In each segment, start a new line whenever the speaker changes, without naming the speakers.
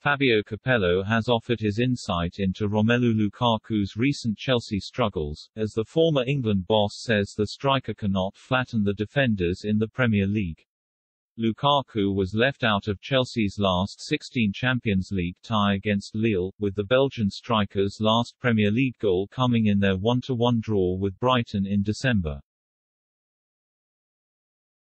Fabio Capello has offered his insight into Romelu Lukaku's recent Chelsea struggles, as the former England boss says the striker cannot flatten the defenders in the Premier League. Lukaku was left out of Chelsea's last 16 Champions League tie against Lille, with the Belgian striker's last Premier League goal coming in their 1-1 draw with Brighton in December.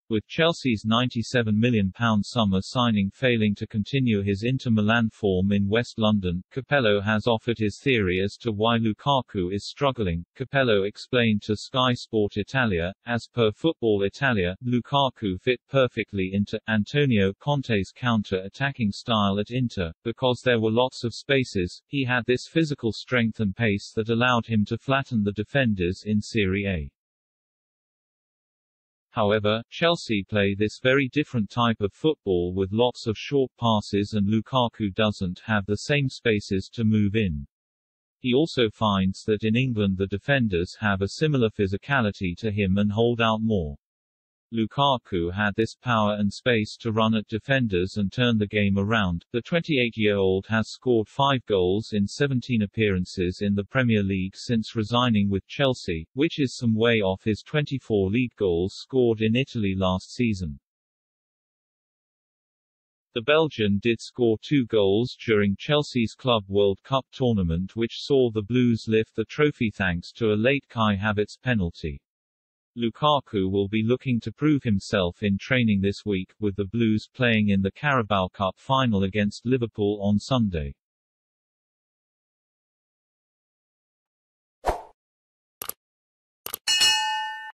With Chelsea's £97 million summer signing failing to continue his Inter Milan form in West London, Capello has offered his theory as to why Lukaku is struggling. Capello explained to Sky Sport Italia, as per Football Italia, Lukaku fit perfectly into Antonio Conte's counter-attacking style at Inter, because there were lots of spaces, he had this physical strength and pace that allowed him to flatten the defenders in Serie A. However, Chelsea play this very different type of football with lots of short passes and Lukaku doesn't have the same spaces to move in. He also finds that in England the defenders have a similar physicality to him and hold out more. Lukaku had this power and space to run at defenders and turn the game around. The 28-year-old has scored five goals in 17 appearances in the Premier League since resigning with Chelsea, which is some way off his 24 league goals scored in Italy last season. The Belgian did score two goals during Chelsea's Club World Cup tournament which saw the Blues lift the trophy thanks to a late Kai Havertz penalty. Lukaku will be looking to prove himself in training this week, with the Blues playing in the Carabao Cup final against Liverpool on Sunday.